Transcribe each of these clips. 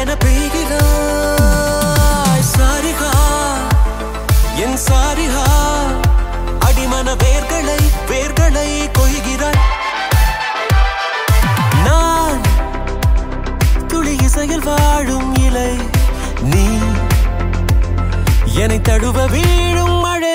என பெய்கிறாய் சாரிகா என் சாரிகா. அடிமன வேர்களை வேர்களை கொய்கிறாய். நான் துளி இசையில் வாழும் இலை. நீ என்னை தழுவ வீழும் மழை.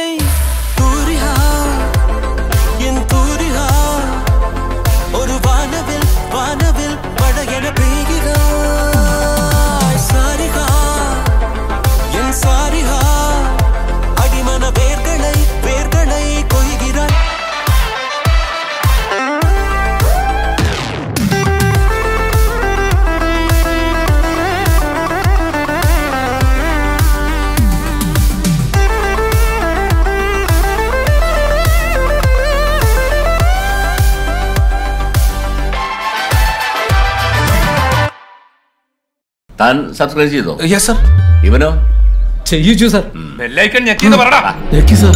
താൻ സബ്സ്ക്രൈബ് ചെയ്തോ? യെസ് സർ ഇവനോ? ചെയ്യിച്ചു സർ ബെല്ലൈക്കൺ ഞെക്കിന്ന് പറടാ. ഞെക്കി സർ